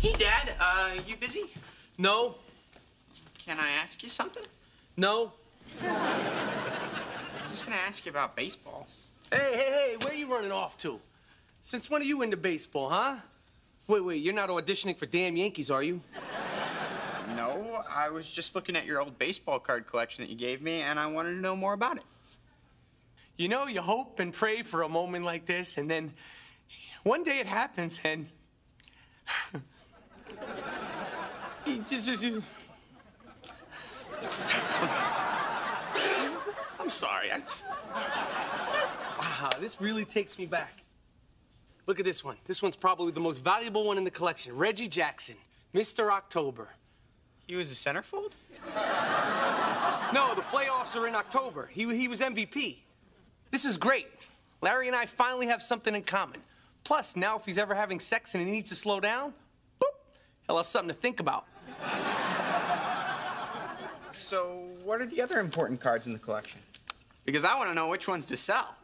Hey, Dad, uh, you busy? No, Can I ask you something? no. I'm just gonna ask you about baseball. Hey, hey, hey, where are you running off to? Since when are you into baseball, huh? Wait, wait, you're not auditioning for damn Yankees, are you? No, I was just looking at your old baseball card collection that you gave me, and I wanted to know more about it. You know, you hope and pray for a moment like this, and then one day it happens, and. you just, just- you- I'm sorry. I just... Wow, this really takes me back. Look at this one. This one's probably the most valuable one in the collection. Reggie Jackson, Mr. October. He was a centerfold? No, the playoffs are in October. He, he was MVP. This is great. Larry and I finally have something in common. Plus, now if he's ever having sex and he needs to slow down, boop, he'll something to think about. So, what are the other important cards in the collection? Because I want to know which ones to sell.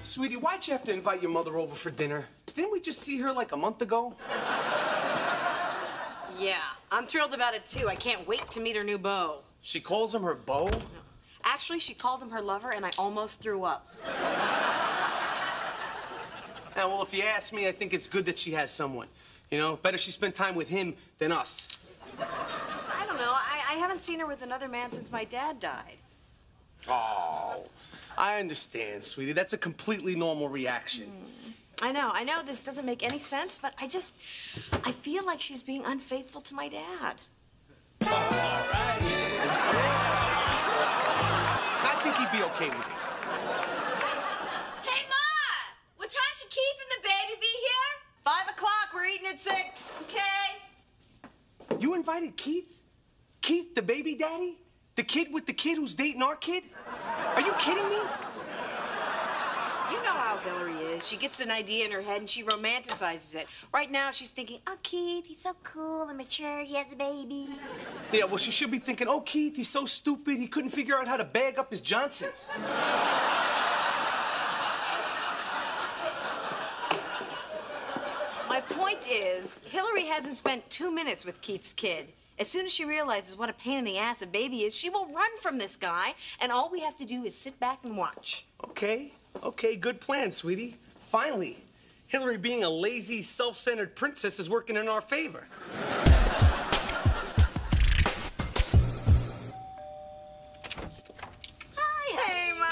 Sweetie, why'd you have to invite your mother over for dinner? Didn't we just see her like a month ago? Yeah, I'm thrilled about it too. I can't wait to meet her new beau. She calls him her beau? Actually, she called him her lover, and I almost threw up. Now, well, if you ask me, I think it's good that she has someone. You know, better she spend time with him than us. I don't know. I, I haven't seen her with another man since my dad died. Oh, I understand, sweetie. That's a completely normal reaction. Mm. I know. I know this doesn't make any sense, but I just, I feel like she's being unfaithful to my dad. I think he'd be okay with it. Hey, Ma! What time should Keith and the baby be here? Five o'clock. We're eating at six. Okay. You invited Keith? Keith, the baby daddy? The kid with the kid who's dating our kid? Are you kidding me? You know how Hillary is. She gets an idea in her head and she romanticizes it. Right now, she's thinking, oh, Keith, he's so cool and mature. He has a baby. Yeah, well, she should be thinking, oh, Keith, he's so stupid, he couldn't figure out how to bag up his Johnson. My point is, Hillary hasn't spent two minutes with Keith's kid. As soon as she realizes what a pain in the ass a baby is, she will run from this guy, and all we have to do is sit back and watch. Okay, okay, good plan, sweetie. Finally, Hillary being a lazy, self centered princess is working in our favor. Hi, hey, Ma.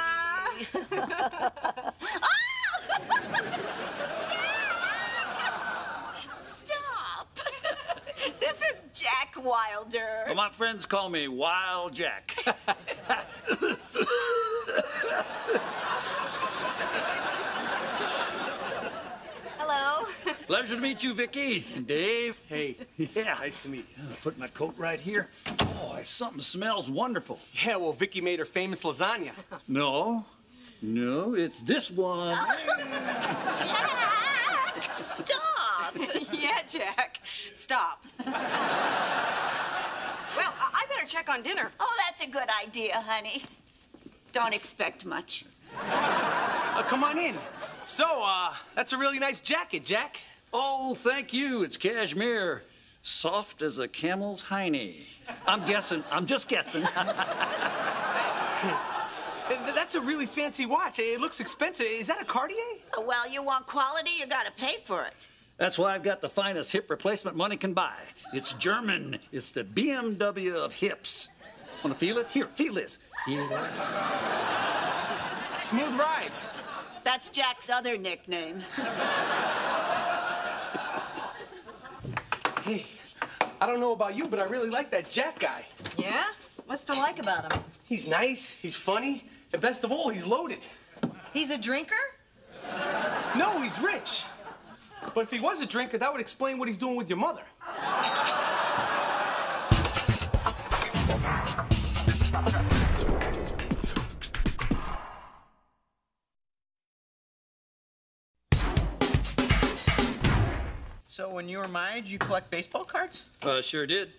Stop. this is Jack Wilder. Well, my friends call me Wild Jack. Hello. Pleasure to meet you, Vicky. And Dave. Hey, Yeah. nice to meet you. I'll put my coat right here. Oh, something smells wonderful. Yeah, well, Vicky made her famous lasagna. No, no, it's this one. Jack! Stop. yeah, Jack. Stop. well, I I better check on dinner. Oh, that's a good idea, honey. Don't expect much. Uh, come on in. So, uh, that's a really nice jacket, Jack. Oh, thank you. It's cashmere. Soft as a camel's hiney. I'm guessing. I'm just guessing. That's a really fancy watch. It looks expensive. Is that a Cartier? Well, you want quality, you gotta pay for it. That's why I've got the finest hip replacement money can buy. It's German. It's the BMW of hips. Want to feel it? Here, feel this. Feel it? Smooth ride. That's Jack's other nickname. Hey, I don't know about you, but I really like that Jack guy. Yeah? What's to like about him? He's nice, he's funny, and best of all, he's loaded. He's a drinker? No, he's rich. But if he was a drinker, that would explain what he's doing with your mother. So, when you were my age, you collect baseball cards? Uh, sure did.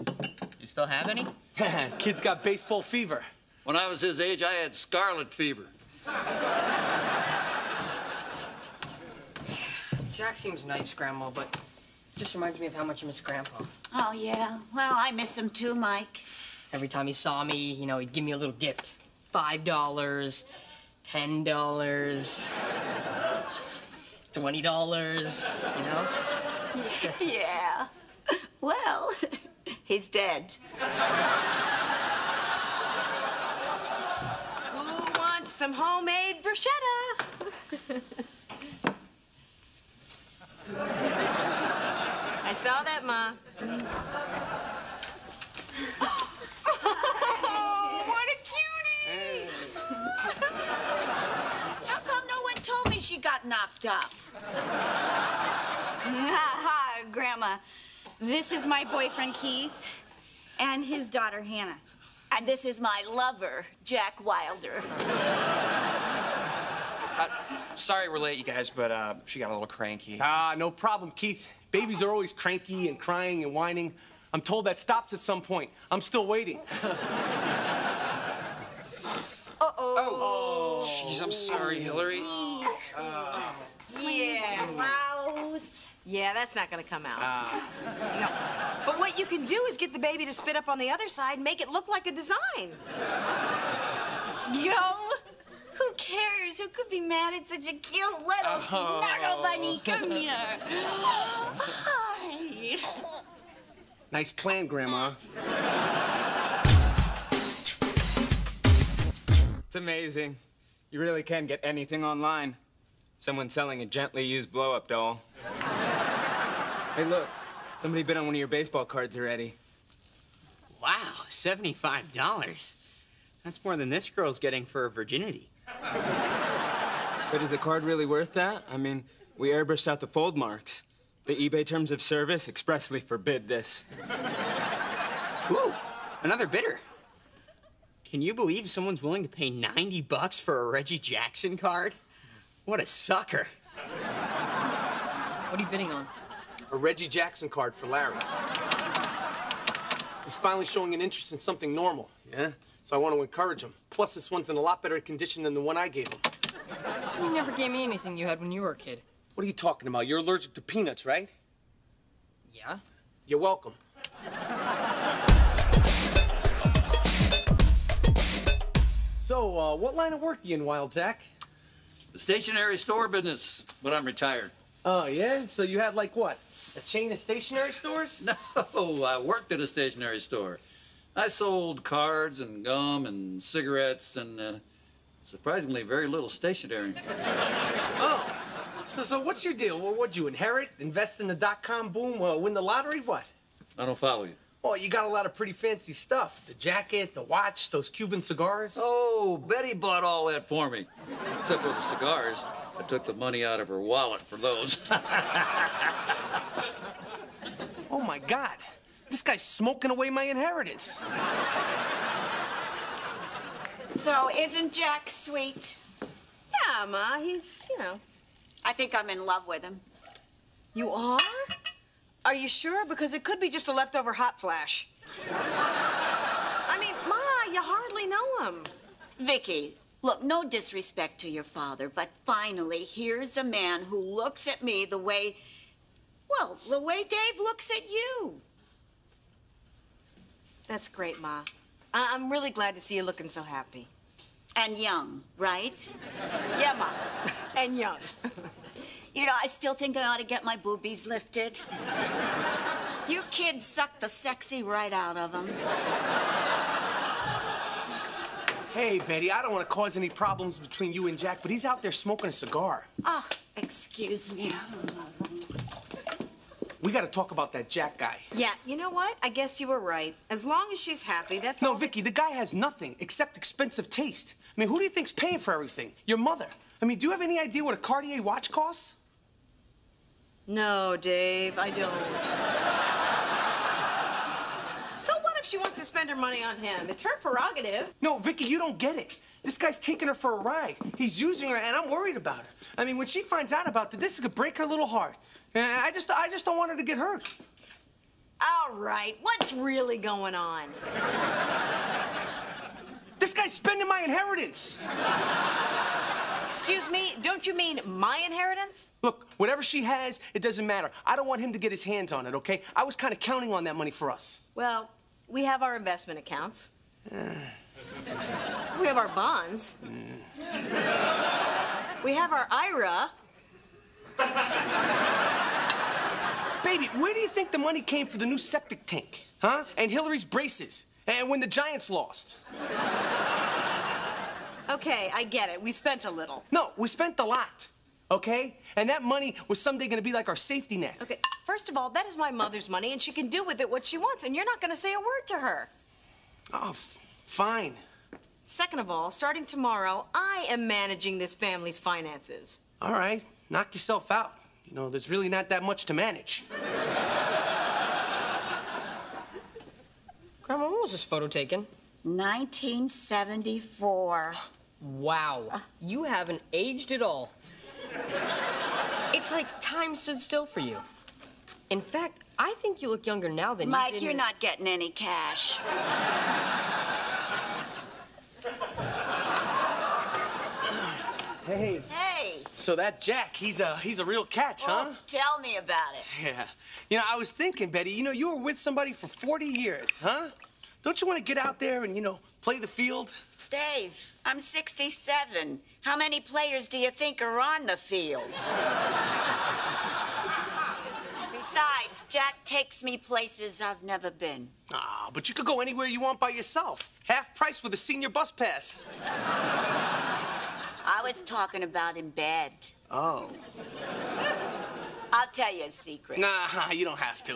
You still have any? Kid's got baseball fever. When I was his age, I had scarlet fever. Jack seems nice, Grandma, but just reminds me of how much I miss Grandpa. Oh, yeah. Well, I miss him too, Mike. Every time he saw me, you know, he'd give me a little gift. Five dollars, ten dollars, twenty dollars, you know? Yeah. Well, he's dead. Who wants some homemade bruschetta? I saw that, Ma. Oh, what a cutie! How come no one told me she got knocked up? Hi, Grandma. This is my boyfriend Keith and his daughter Hannah. And this is my lover, Jack Wilder. Uh, Sorry we're late, you guys, but uh, she got a little cranky. Ah, no problem, Keith. Babies are always cranky and crying and whining. I'm told that stops at some point. I'm still waiting. Uh-oh. Oh, jeez, I'm sorry, Hillary. Yeah. Gross. Yeah, that's not gonna come out. No. But what you can do is get the baby to spit up on the other side and make it look like a design. Yo, who cares? Who could be mad at such a cute little uh-huh. snuggle bunny? Come here. Hi. Nice plan, Grandma. It's amazing. You really can get anything online. Someone selling a gently used blow up doll. hey, look. Somebody bid on one of your baseball cards already. Wow, $75. That's more than this girl's getting for her virginity. But is the card really worth that? I mean, we airbrushed out the fold marks. The eBay terms of service expressly forbid this. Ooh, another bidder. Can you believe someone's willing to pay 90 bucks for a Reggie Jackson card? What a sucker. What are you bidding on? A Reggie Jackson card for Larry. He's finally showing an interest in something normal, yeah? So I want to encourage him. Plus, this one's in a lot better condition than the one I gave him. You never gave me anything you had when you were a kid. What are you talking about? You're allergic to peanuts, right? Yeah? You're welcome. So, uh, what line of work are you in, Wild Jack? The stationery store business, but I'm retired. Oh, yeah? So you had, like, what? A chain of stationery stores? No, I worked at a stationery store. I sold cards and gum and cigarettes and uh, surprisingly very little stationery. Oh. So, so what's your deal? Well, what'd you inherit? Invest in the dot-com boom? Uh, win the lottery? What? I don't follow you. Oh, you got a lot of pretty fancy stuff. The jacket, the watch, those Cuban cigars. Oh, Betty bought all that for me. Except for the cigars. I took the money out of her wallet for those. Oh, my God. This guy's smoking away my inheritance. So, isn't Jack sweet? Yeah, Ma, he's, you know. I think I'm in love with him. You are? Are you sure? Because it could be just a leftover hot flash. I mean, Ma, you hardly know him. Vicky, look, no disrespect to your father, but finally, here's a man who looks at me the way, well, the way Dave looks at you. That's great, Ma. I- I'm really glad to see you looking so happy. And young, right? Yeah, Ma. And young. You know, I still think I ought to get my boobies lifted. You kids suck the sexy right out of them. Hey, Betty, I don't want to cause any problems between you and Jack, but he's out there smoking a cigar. Oh, excuse me. We got to talk about that Jack guy. Yeah, you know what? I guess you were right. As long as she's happy, that's No, all. Vicky, the guy has nothing except expensive taste. I mean, who do you think's paying for everything? Your mother. I mean, do you have any idea what a Cartier watch costs? No, Dave, I don't. So what if she wants to spend her money on him? It's her prerogative. No, Vicky, you don't get it. This guy's taking her for a ride. He's using her, and I'm worried about her. I mean, when she finds out about this, this is gonna break her little heart. I just, I just don't want her to get hurt. All right, what's really going on? This guy's spending my inheritance. Excuse me, don't you mean my inheritance? Look, whatever she has, it doesn't matter. I don't want him to get his hands on it, okay? I was kind of counting on that money for us. Well, we have our investment accounts. We have our bonds. Mm. We have our IRA. Baby, where do you think the money came for the new septic tank? Huh? And Hillary's braces? And when the Giants lost? Okay, I get it. We spent a little. No, we spent a lot, okay? And that money was someday gonna be like our safety net. Okay, first of all, that is my mother's money, and she can do with it what she wants, and you're not gonna say a word to her. Oh, fine. Second of all, starting tomorrow, I am managing this family's finances. All right, knock yourself out. You know, there's really not that much to manage. Grandma, when was this photo taken? 1974. Wow. You haven't aged at all. It's like time stood still for you. In fact, I think you look younger now than you did. Mike, you're not getting any cash. Hey. Hey, So that Jack, he's a he's a real catch, huh? oh, tell me about it. Yeah. You know, I was thinking, Betty, you know, you were with somebody for 40 years, huh? Don't you want to get out there and, you know, play the field? Dave, I'm 67. How many players do you think are on the field? Besides, Jack takes me places I've never been. Ah, but you could go anywhere you want by yourself. Half price with a senior bus pass. I was talking about in bed. Oh. I'll tell you a secret. Nah, you don't have to.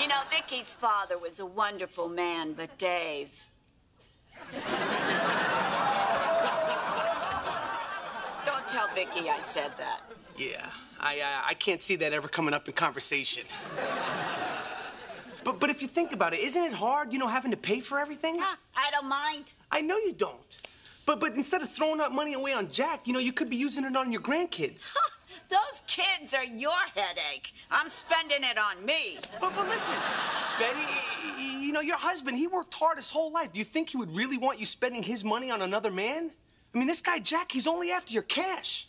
You know, Vicky's father was a wonderful man, but Dave. Don't tell Vicky I said that. Yeah, I uh, I can't see that ever coming up in conversation. But but if you think about it, isn't it hard, you know, having to pay for everything? Ah, I don't mind. I know you don't. But but instead of throwing that money away on Jack, you know, you could be using it on your grandkids. Those kids are your headache. I'm spending it on me. But, but listen, Betty, you know, your husband, he worked hard his whole life. Do you think he would really want you spending his money on another man? I mean, this guy, Jack, he's only after your cash.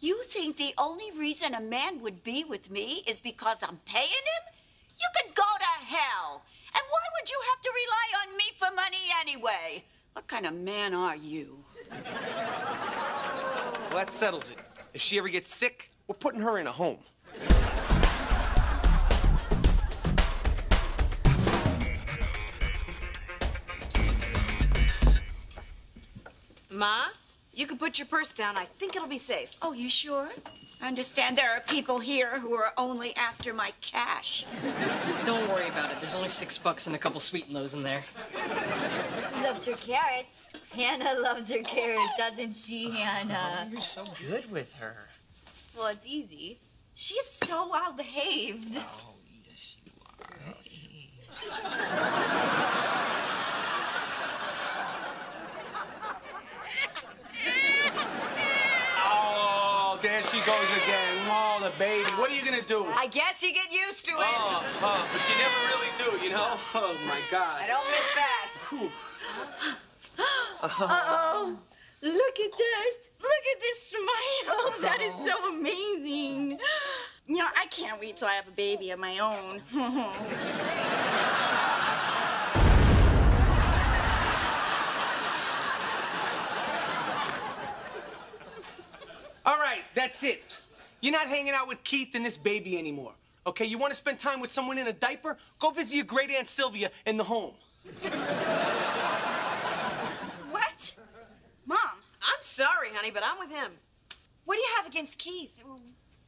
You think the only reason a man would be with me is because I'm paying him? You could go to hell. And why would you have to rely on me for money anyway? What kind of man are you? Well, that settles it. If she ever gets sick, we're putting her in a home. Ma, you can put your purse down. I think it'll be safe. Oh, you sure? I understand there are people here who are only after my cash. Don't worry about it. There's only six bucks and a couple Sweet'N Lows in there. Loves her carrots. Hannah loves her carrots, doesn't she, Hannah? Oh, you're so good with her. Well, it's easy. She's so well behaved. Oh, yes, you are. Oh, there she goes again. Oh, the baby. What are you gonna do? I guess you get used to it. Oh, oh, but you never really do, you know? Oh, my God. I don't miss that. Whew. Uh-oh. Look at this. Look at this smile. That is so amazing. You know, I can't wait till I have a baby of my own. All right, that's it. You're not hanging out with Keith and this baby anymore. Okay, you want to spend time with someone in a diaper? Go visit your great aunt Sylvia in the home. what? Mom, I'm sorry, honey, but I'm with him. what do you have against Keith?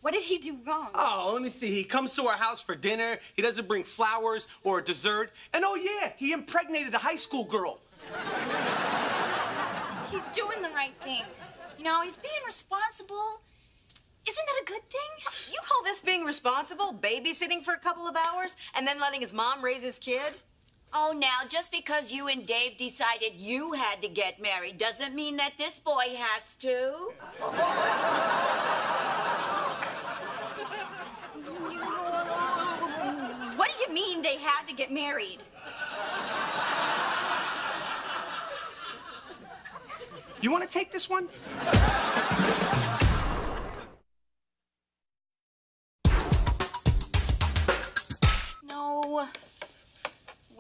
What did he do wrong? Oh, let me see. He comes to our house for dinner. He doesn't bring flowers or dessert. And oh, yeah, he impregnated a high school girl. He's doing the right thing. You know, he's being responsible. Isn't that a good thing? You call this being responsible? Babysitting for a couple of hours and then letting his mom raise his kid? Oh, now, just because you and Dave decided you had to get married doesn't mean that this boy has to. What do you mean they had to get married? You want to take this one?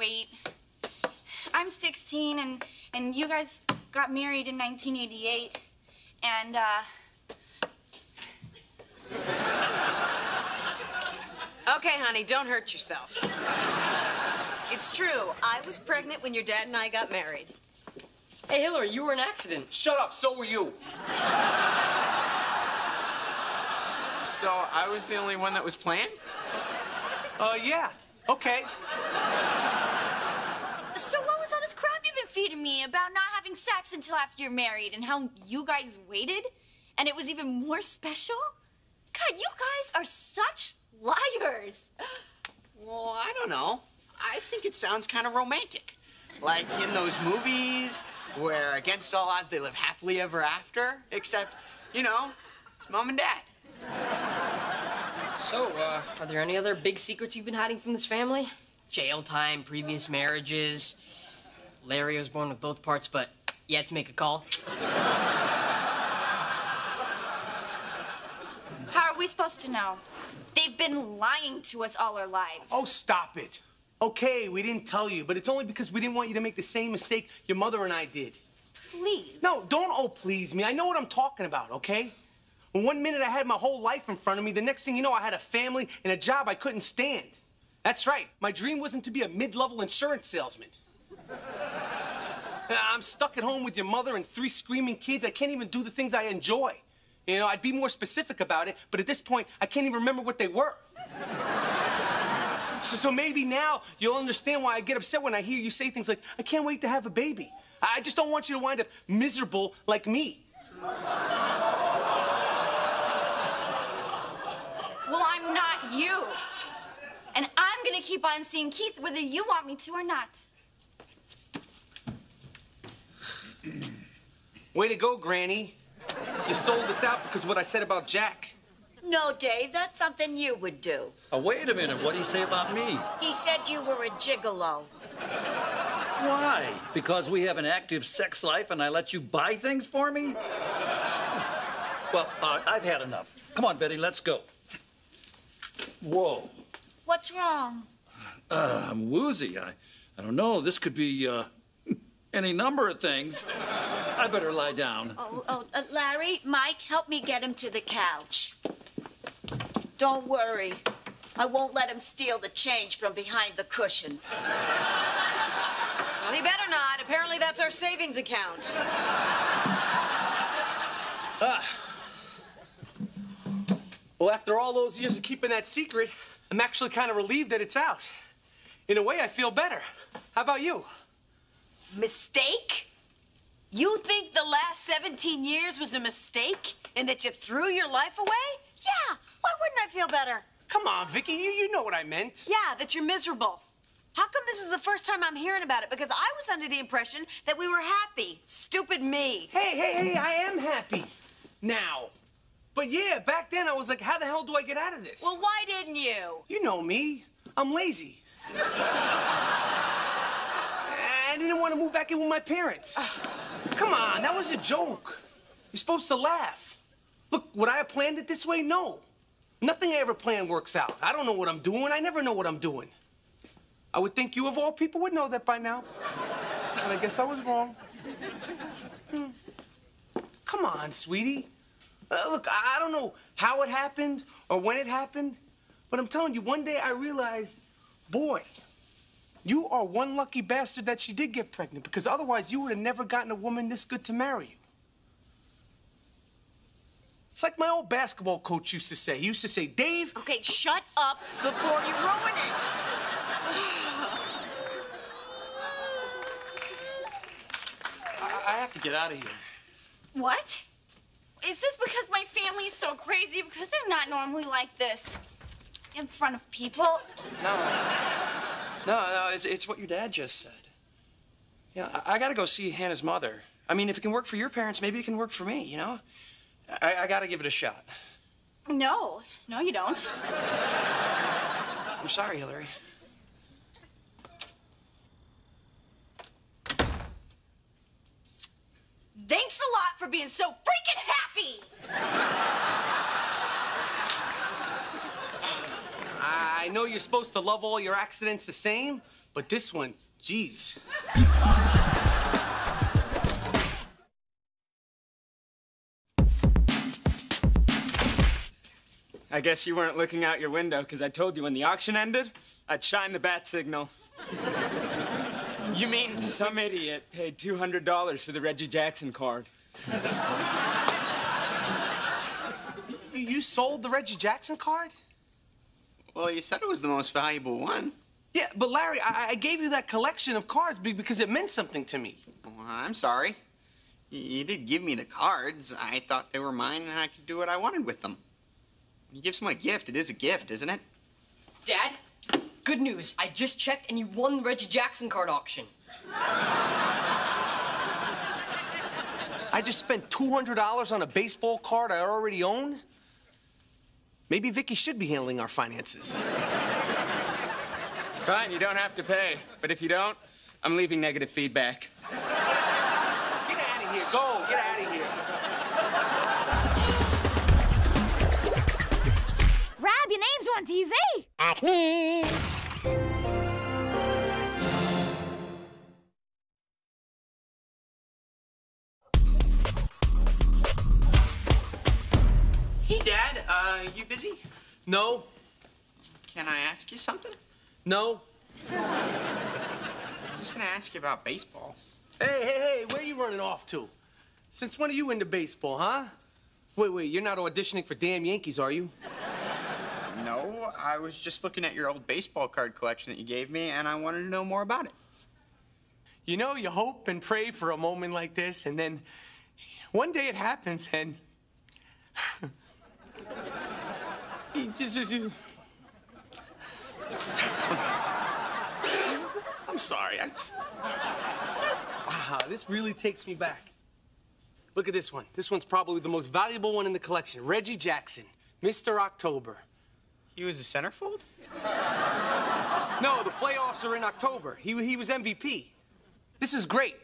Wait. I'm 16 and and you guys got married in 1988. And uh Okay, honey, don't hurt yourself. It's true. I was pregnant when your dad and I got married. Hey, Hillary, you were an accident. Shut up, so were you. So I was the only one that was planned? Uh, yeah. Okay. so what was all this crap you've been feeding me about not having sex until after you're married and how you guys waited and it was even more special? God, you guys are such liars. Well, I don't know. I think it sounds kind of romantic. Like in those movies where, against all odds, they live happily ever after, except, you know, it's mom and dad. So, uh, are there any other big secrets you've been hiding from this family? Jail time, previous marriages. Larry was born with both parts, but you had to make a call. How are we supposed to know? They've been lying to us all our lives. Oh, stop it. Okay, we didn't tell you, but it's only because we didn't want you to make the same mistake your mother and I did. Please. No, don't oh please me. I know what I'm talking about, okay? When one minute I had my whole life in front of me, the next thing you know, I had a family and a job I couldn't stand. That's right. My dream wasn't to be a mid-level insurance salesman. I'm stuck at home with your mother and three screaming kids. I can't even do the things I enjoy. You know, I'd be more specific about it, but at this point, I can't even remember what they were. so, so maybe now you'll understand why I get upset when I hear you say things like, I can't wait to have a baby. I just don't want you to wind up miserable like me. Well, I'm not you. And I'm gonna keep on seeing Keith whether you want me to or not. Way to go, Granny. You sold us out because of what I said about Jack. No, Dave, that's something you would do. Uh, wait a minute, what do you say about me? He said you were a gigolo. Why? Because we have an active sex life and I let you buy things for me? well, uh, I've had enough. Come on, Betty, let's go. Whoa. What's wrong? Uh, I'm woozy. I, I don't know. This could be uh, any number of things. I better lie down. Oh, oh, uh, Larry, Mike, help me get him to the couch. Don't worry. I won't let him steal the change from behind the cushions. Well, he better not. Apparently, that's our savings account. Well, after all those years of keeping that secret, I'm actually kind of relieved that it's out. In a way, I feel better. How about you? Mistake? You think the last 17 years was a mistake and that you threw your life away? Yeah. Why wouldn't I feel better? Come on, Vicky, you, you know what I meant. Yeah, that you're miserable. How come this is the first time I'm hearing about it? Because I was under the impression that we were happy. Stupid me. Hey, hey, hey, I am happy now. But yeah, back then I was like, how the hell do I get out of this? Well, why didn't you? you know me. I'm lazy. I didn't want to move back in with my parents. Come on, that was a joke. You're supposed to laugh. Look, would I have planned it this way? No. Nothing I ever plan works out. I don't know what I'm doing. I never know what I'm doing. I would think you, of all people, would know that by now. And I guess I was wrong. Hmm. Come on, sweetie. Uh, look, I I don't know how it happened or when it happened, but I'm telling you, one day I realized, boy, you are one lucky bastard that she did get pregnant because otherwise you would have never gotten a woman this good to marry you. It's like my old basketball coach used to say. He used to say, Dave, Okay, shut up before you ruin it. I, I have to get out of here. What? Is this because my family's so crazy? Because they're not normally like this. In front of people? No. No, no, it's, it's what your dad just said. Yeah, I, I gotta go see Hannah's mother. I mean, if it can work for your parents, maybe it can work for me, you know? I, I gotta give it a shot. No. No, you don't. I'm sorry, Hillary. Thanks a lot for being so freaking happy. I know you're supposed to love all your accidents the same, but this one, geez. I guess you weren't looking out your window because I told you when the auction ended, I'd shine the bat signal. You mean Some idiot paid $200 for the Reggie Jackson card. you, you sold the Reggie Jackson card? Well, you said it was the most valuable one. Yeah, but Larry, I, I gave you that collection of cards because it meant something to me. Well, I'm sorry. You did give me the cards. I thought they were mine and I could do what I wanted with them. You give someone a gift, it is a gift, isn't it? Dad, good news. I just checked and you won the Reggie Jackson card auction. I just spent $200 on a baseball card I already own. Maybe Vicky should be handling our finances. Fine, you don't have to pay. But if you don't, I'm leaving negative feedback. Get out of here. Go. Get out of here. Rab, your name's on TV. Hey, Dad, uh, you busy? No, Can I ask you something? no. I'm just gonna ask you about baseball. Hey, hey, hey, where are you running off to? Since when are you into baseball, huh? Wait, wait, you're not auditioning for damn Yankees, are you? No, I was just looking at your old baseball card collection that you gave me, and I wanted to know more about it. You know, you hope and pray for a moment like this, and then one day it happens, and. you just, just- you- I'm sorry. I'm just... Wow, this really takes me back. Look at this one. This one's probably the most valuable one in the collection. Reggie Jackson, Mr. October. He was a centerfold? No, the playoffs are in October. He, he was MVP. This is great.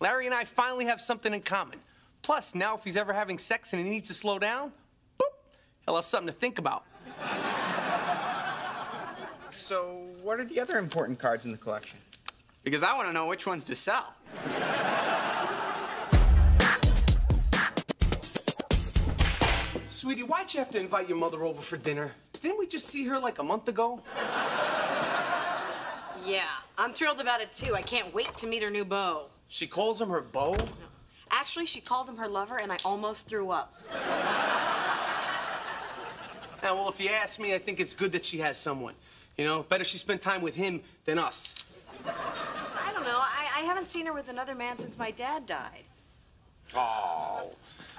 Larry and I finally have something in common. Plus, now if he's ever having sex and he needs to slow down, he'll have something to think about. So, what are the other important cards in the collection? Because I want to know which ones to sell. Sweetie, why'd you have to invite your mother over for dinner? Didn't we just see her like a month ago? Yeah, I'm thrilled about it too. I can't wait to meet her new beau. She calls him her beau? Actually, she called him her lover, and I almost threw up. Yeah, well, if you ask me, I think it's good that she has someone. You know, better she spend time with him than us. I don't know. I, I haven't seen her with another man since my dad died. Oh,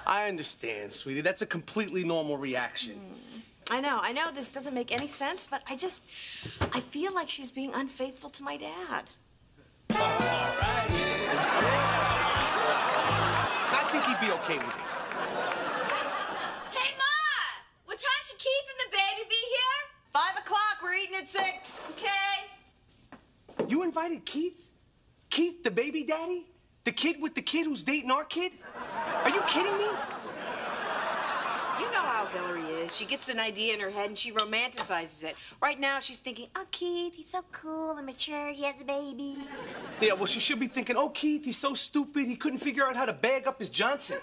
I understand, sweetie. That's a completely normal reaction. Mm. I know, I know this doesn't make any sense, but I just, I feel like she's being unfaithful to my dad. I think he'd be okay with it. Hey, Ma! What time should Keith and the baby be here? Five o'clock, we're eating at six. Okay. You invited Keith? Keith, the baby daddy? The kid with the kid who's dating our kid? Are you kidding me? You know how Hillary is. She gets an idea in her head and she romanticizes it. Right now, she's thinking, oh, Keith, he's so cool and mature. He has a baby. Yeah, well, she should be thinking, oh, Keith, he's so stupid, he couldn't figure out how to bag up his Johnson.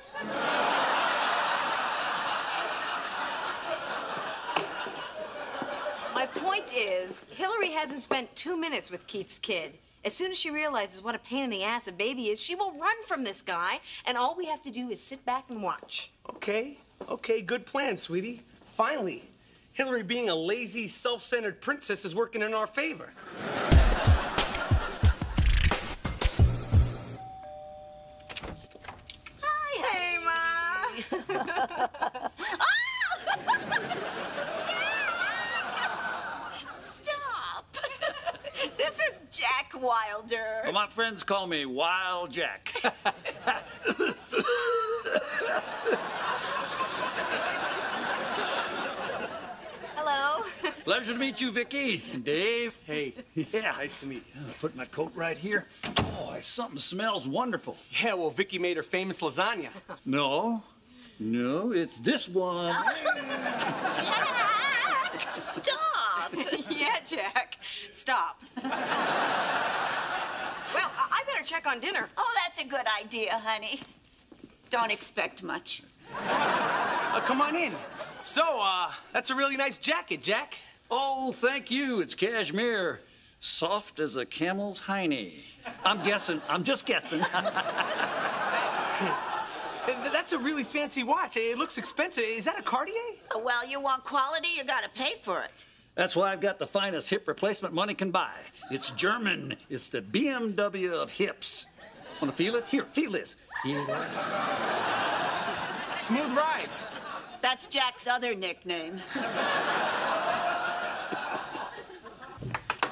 My point is, Hillary hasn't spent two minutes with Keith's kid. As soon as she realizes what a pain in the ass a baby is, she will run from this guy, and all we have to do is sit back and watch. Okay, okay, good plan, sweetie. Finally, Hillary being a lazy, self centered princess is working in our favor. Hey, Ma. Stop! this is Jack Wilder. Well, my friends call me Wild Jack. Hello. Pleasure to meet you, Vicky. And Dave. Hey, Yeah. nice to meet you. I'll put my coat right here. Boy, something smells wonderful. Yeah, well, Vicky made her famous lasagna. No, no, it's this one. Jack, stop. yeah, Jack. Stop. well, I I better check on dinner. Oh, that's a good idea, honey. Don't expect much. Uh, come on in. So, uh, that's a really nice jacket, Jack. Oh, thank you. It's cashmere. Soft as a camel's hiney. I'm guessing. I'm just guessing. That's a really fancy watch. It looks expensive. Is that a Cartier? Well, you want quality, you gotta pay for it. That's why I've got the finest hip replacement money can buy. It's German. It's the BMW of hips. Want to feel it? Here, feel this. Feel it? Smooth ride. That's Jack's other nickname.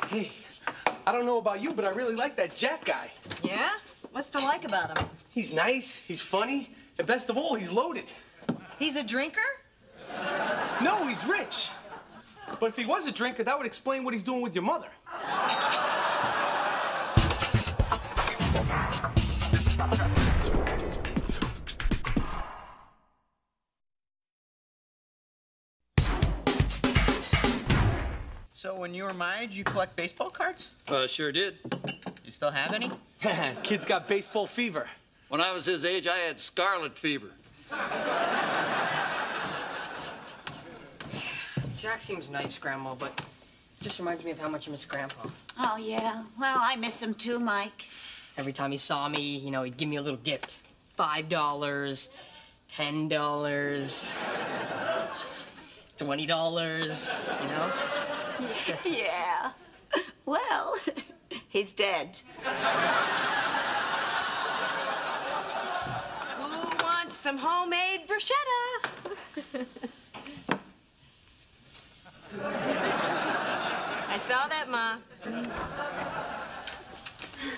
Hey, I don't know about you, but I really like that Jack guy. Yeah? What's to like about him? He's nice, he's funny, and best of all, he's loaded. He's a drinker? No, he's rich. But if he was a drinker, that would explain what he's doing with your mother. So when you were my age, you collect baseball cards? Uh, sure did. You still have any? Kid's got baseball fever. When I was his age, I had scarlet fever. Jack seems nice, Grandma, but just reminds me of how much I miss Grandpa. Oh, yeah. Well, I miss him too, Mike. Every time he saw me, you know, he'd give me a little gift. Five dollars, ten dollars, twenty dollars, you know? Yeah. Well, he's dead. Who wants some homemade bruschetta? I saw that, Ma.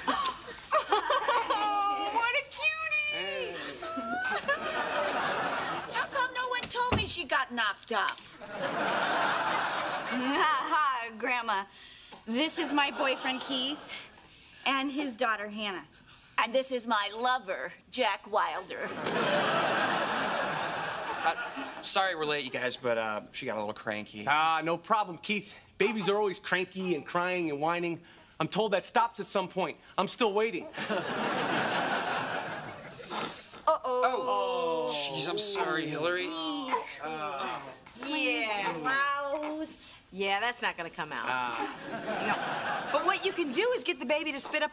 oh, what a cutie! How come no one told me she got knocked up? Ha ha, Grandma. This is my boyfriend Keith and his daughter Hannah. And this is my lover, Jack Wilder. Uh, sorry we're late, you guys, but uh, she got a little cranky. Ah, no problem, Keith. Babies are always cranky and crying and whining. I'm told that stops at some point. I'm still waiting. Uh-oh. Oh, jeez, I'm sorry, Hillary. Yeah. Mouse. Yeah, that's not gonna come out. No. But what you can do is get the baby to spit up.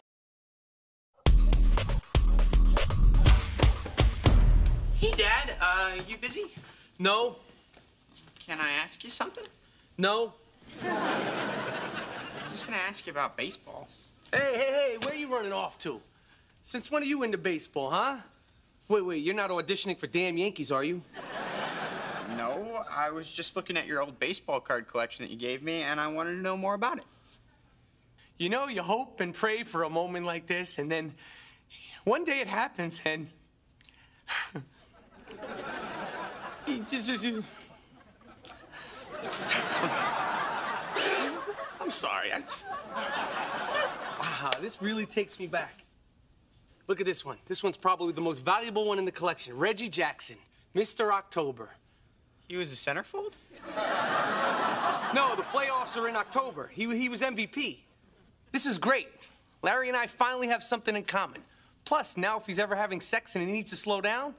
Hey, Dad, uh, you busy? No, Can I ask you something? no. I'm just gonna ask you about baseball. Hey, hey, hey, where are you running off to? Since when are you into baseball, huh? Wait, wait, you're not auditioning for damn Yankees, are you? No, I was just looking at your old baseball card collection that you gave me, and I wanted to know more about it. You know, you hope and pray for a moment like this, and then one day it happens, and you just, just you... I'm sorry. I just... Wow, this really takes me back. Look at this one. This one's probably the most valuable one in the collection. Reggie Jackson, Mr. October. He was a centerfold? No, the playoffs are in October. He, he was MVP. This is great. Larry and I finally have something in common. Plus, now if he's ever having sex and he needs to slow down,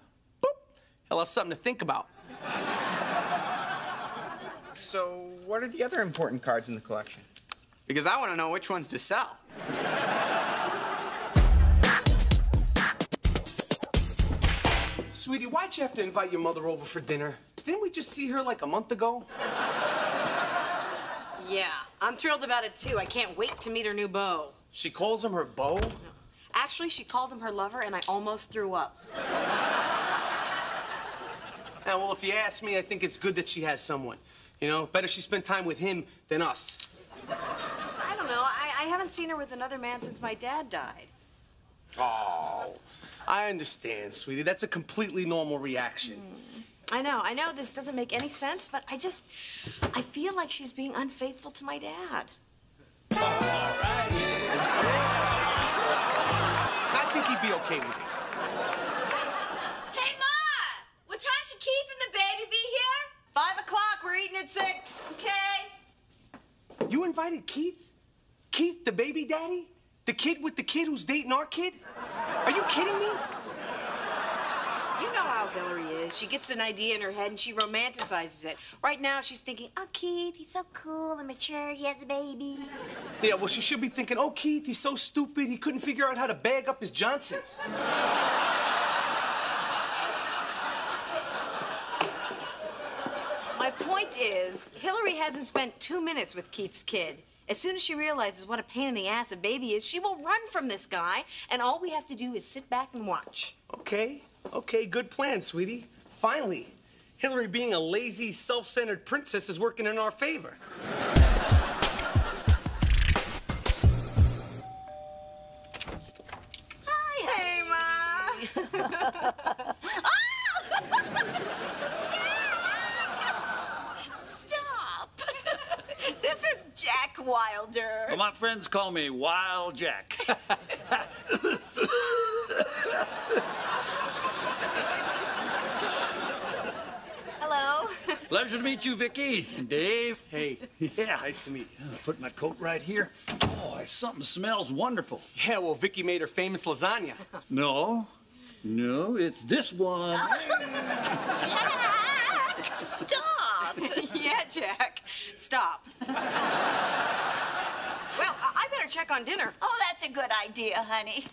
he'll have something to think about. So, what are the other important cards in the collection? Because I want to know which ones to sell. Sweetie, why'd you have to invite your mother over for dinner? Didn't we just see her like a month ago? Yeah, I'm thrilled about it too. I can't wait to meet her new beau. She calls him her beau? No. Actually, she called him her lover, and I almost threw up. Yeah, well, if you ask me, I think it's good that she has someone. You know, better she spend time with him than us. I don't know. I, I haven't seen her with another man since my dad died. Oh, I understand, sweetie. That's a completely normal reaction. I know. I know this doesn't make any sense, but I just, I feel like she's being unfaithful to my dad. All right. I think he'd be okay with it. Hey, Ma! What time should Keith and the baby be here? Five o'clock, at six. Okay. You invited Keith? Keith, the baby daddy? The kid with the kid who's dating our kid? Are you kidding me? You know how Hillary is. She gets an idea in her head and she romanticizes it. Right now, she's thinking, oh, Keith, he's so cool and mature. He has a baby. Yeah, well, she should be thinking, oh, Keith, he's so stupid, he couldn't figure out how to bag up his Johnson. My is, Hillary hasn't spent two minutes with Keith's kid. As soon as she realizes what a pain in the ass a baby is, she will run from this guy, and all we have to do is sit back and watch. Okay, okay, good plan, sweetie. Finally, Hillary being a lazy, self-centered princess is working in our favor. Hi, Hey, Ma. Stop. this is Jack Wilder. Well, my friends call me Wild Jack. Hello. Pleasure to meet you, Vicky. And Dave. Hey, Yeah. nice to meet you. Put my coat right here. Oh, something smells wonderful. Yeah, well, Vicky made her famous lasagna. No, no, it's this one. Jack, stop. yeah, Jack. Stop. well, I I better check on dinner. Oh, that's a good idea, honey.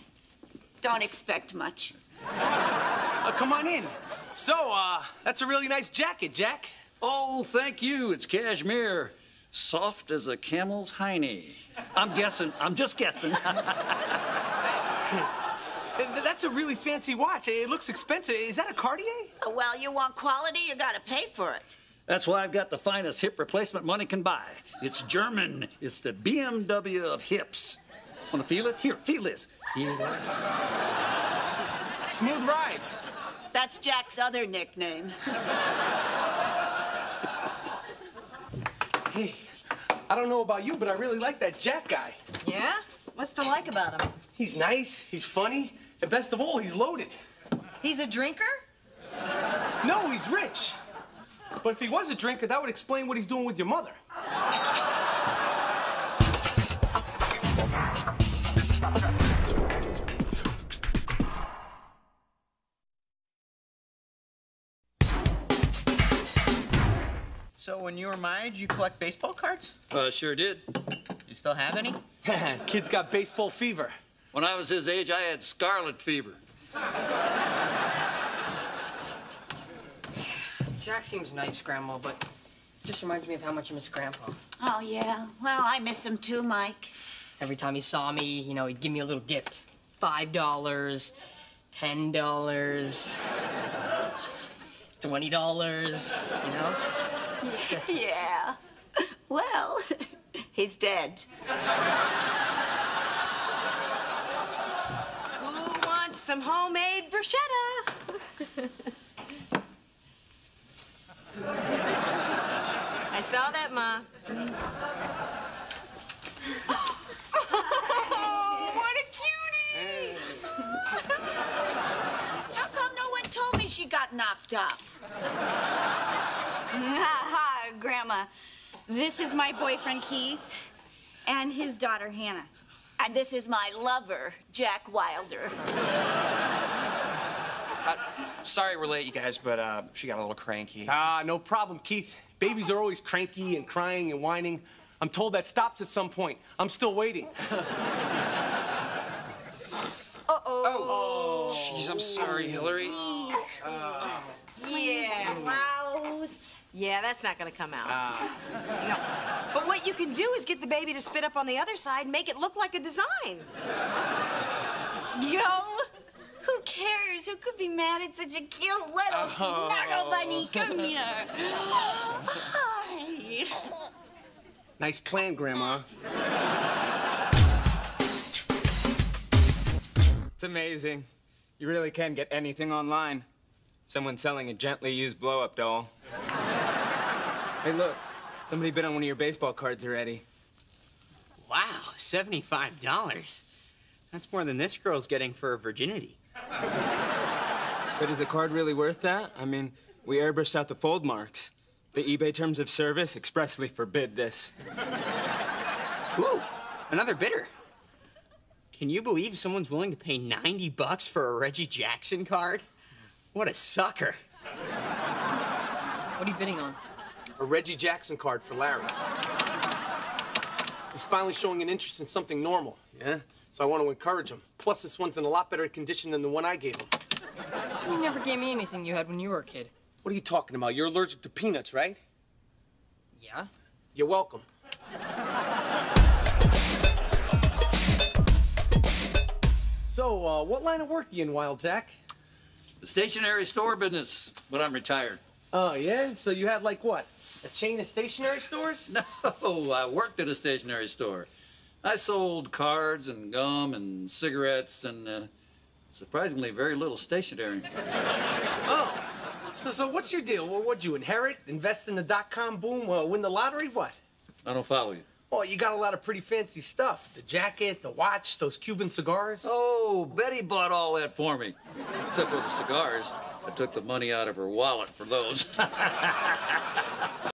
Don't expect much. Uh, come on in. So, uh, that's a really nice jacket, Jack. Oh, thank you. It's cashmere. Soft as a camel's hiney. I'm guessing. I'm just guessing. That's a really fancy watch. It looks expensive. Is that a Cartier? Well, you want quality, you gotta pay for it. That's why I've got the finest hip replacement money can buy. It's German. It's the BMW of hips. Want to feel it? Here, feel this. Feel that? Smooth ride. That's Jack's other nickname. Hey, I don't know about you, but I really like that Jack guy. Yeah? What's to like about him? He's nice, he's funny, and best of all, he's loaded. He's a drinker? No, he's rich. But if he was a drinker, that would explain what he's doing with your mother. So when you were my age, you collect baseball cards? Uh, sure did. You still have any? Kid's got baseball fever. When I was his age, I had scarlet fever. Jack seems nice, Grandma, but just reminds me of how much I miss Grandpa. Oh, yeah. Well, I miss him too, Mike. Every time he saw me, you know, he'd give me a little gift. Five dollars, ten dollars, twenty dollars, you know? Yeah. Well, he's dead. Who wants some homemade bruschetta? I saw that, Ma. oh, what a cutie! How come no one told me she got knocked up? Ha ha, Grandma. This is my boyfriend Keith and his daughter Hannah. And this is my lover, Jack Wilder. Uh, sorry we're late, you guys, but uh, she got a little cranky. Ah, no problem, Keith. Babies are always cranky and crying and whining. I'm told that stops at some point. I'm still waiting. Uh-oh. Oh, jeez, I'm sorry, Hillary. Yeah. Gross. Yeah, that's not gonna come out. No. But what you can do is get the baby to spit up on the other side and make it look like a design. Yo, who cares? Who could be mad at such a cute little oh. snuggle bunny? Come here. Hi. Nice plan, Grandma. It's amazing. You really can get anything online. Someone selling a gently used blow up doll. hey, look. Somebody bid on one of your baseball cards already. Wow, $75. That's more than this girl's getting for her virginity. But is the card really worth that? I mean, we airbrushed out the fold marks. The eBay terms of service expressly forbid this. Ooh, another bidder. Can you believe someone's willing to pay 90 bucks for a Reggie Jackson card? What a sucker. What are you bidding on? A Reggie Jackson card for Larry. He's finally showing an interest in something normal, yeah? So I want to encourage him. Plus, this one's in a lot better condition than the one I gave him. You never gave me anything you had when you were a kid. What are you talking about? You're allergic to peanuts, right? Yeah? You're welcome. So, uh, what line of work are you in, Wild Jack? The stationery store business, but I'm retired. Oh, yeah? So you had, like, what? A chain of stationery stores? No, I worked at a stationery store. I sold cards and gum and cigarettes and uh, surprisingly very little stationery. Oh. So, so what's your deal? Well, what'd you inherit? Invest in the dot-com boom? Uh, win the lottery? What? I don't follow you. Oh, you got a lot of pretty fancy stuff. The jacket, the watch, those Cuban cigars. Oh, Betty bought all that for me. Except for the cigars. I took the money out of her wallet for those.